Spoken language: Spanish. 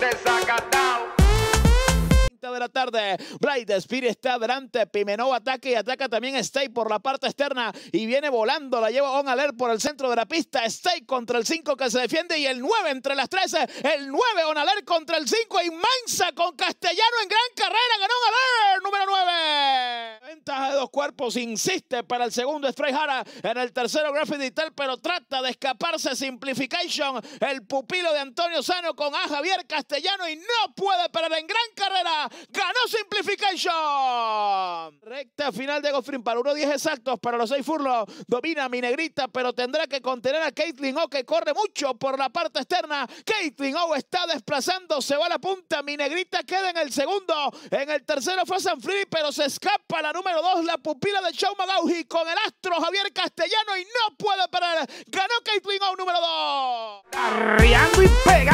desacatado. de la tarde. Blade Spirit está adelante. Pimenov ataca y ataca también Stay por la parte externa y viene volando. La lleva On Alert por el centro de la pista. Stay contra el 5 que se defiende y el 9 entre las 13. El 9 On Alert contra el 5 y Mansa con Castellano en gran carrera. Ganó número 9. Ventaja de dos cuerpos. Insiste para el segundo Stray Hara. En el tercero Graffiti Digital, pero trata de escaparse Simplification. El pupilo de Antonio Sano con A Javier Castellano y no puede perder en gran carrera ganó Simplification. Recta final de Gofrin para 1.10 exactos para los 6 furlos. Domina mi negrita, pero tendrá que contener a Caitlin O, que corre mucho por la parte externa. Caitlin O está desplazando, se va a la punta. Mi negrita queda en el segundo. En el tercero fue Sanfridi, pero se escapa la número 2, la pupila de Chau Magauji con el astro Javier Castellano y no puede parar. Ganó Caitlin O número 2. Arriando y.